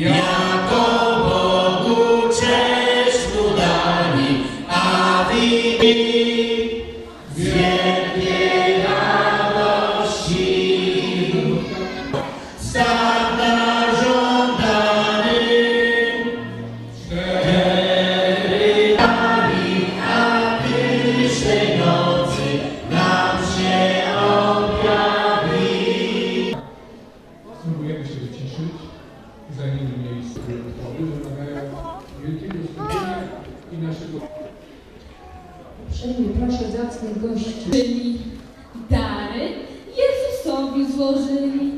Jako Bogu cześć udali, a widzi wielkie radości. Stawna żądany, cztery dali, a nocy nam się objawi. Spróbujemy się wyciszyć zajmiemy miejsce wyjątkowe, wymagają wielkiego skupienia i naszego Uprzejmie proszę zacnych gości. Czyli dary Jezusowi złożyli.